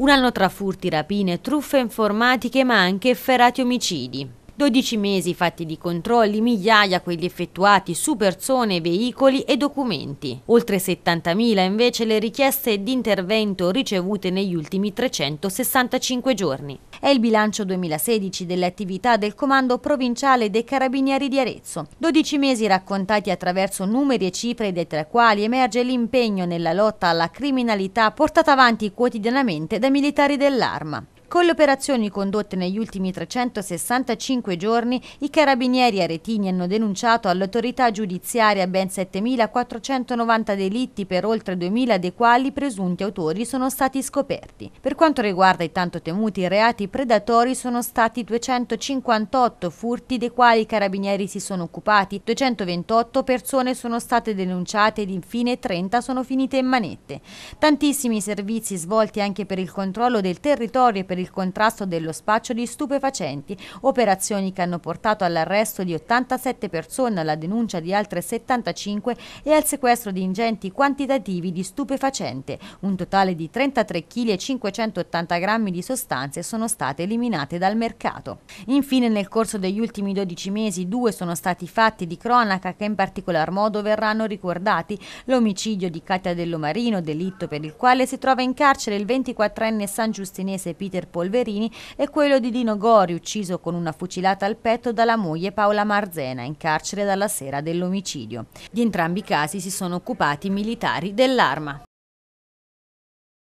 Un anno tra furti, rapine, truffe informatiche ma anche efferati omicidi. 12 mesi fatti di controlli, migliaia quelli effettuati su persone, veicoli e documenti. Oltre 70.000 invece le richieste di intervento ricevute negli ultimi 365 giorni. È il bilancio 2016 delle attività del Comando Provinciale dei Carabinieri di Arezzo. 12 mesi raccontati attraverso numeri e cifre tra quali emerge l'impegno nella lotta alla criminalità portata avanti quotidianamente dai militari dell'arma. Con le operazioni condotte negli ultimi 365 giorni, i carabinieri aretini hanno denunciato all'autorità giudiziaria ben 7.490 delitti per oltre 2.000 dei quali i presunti autori sono stati scoperti. Per quanto riguarda i tanto temuti reati predatori sono stati 258 furti dei quali i carabinieri si sono occupati, 228 persone sono state denunciate ed infine 30 sono finite in manette. Tantissimi servizi svolti anche per il controllo del territorio e per il contrasto dello spaccio di stupefacenti, operazioni che hanno portato all'arresto di 87 persone, alla denuncia di altre 75 e al sequestro di ingenti quantitativi di stupefacente. Un totale di 33 kg e 580 grammi di sostanze sono state eliminate dal mercato. Infine nel corso degli ultimi 12 mesi due sono stati fatti di cronaca che in particolar modo verranno ricordati l'omicidio di Katia Dellomarino, delitto per il quale si trova in carcere il 24enne san giustinese Peter Polverini e quello di Dino Gori, ucciso con una fucilata al petto dalla moglie Paola Marzena, in carcere dalla sera dell'omicidio. Di entrambi i casi si sono occupati militari dell'arma.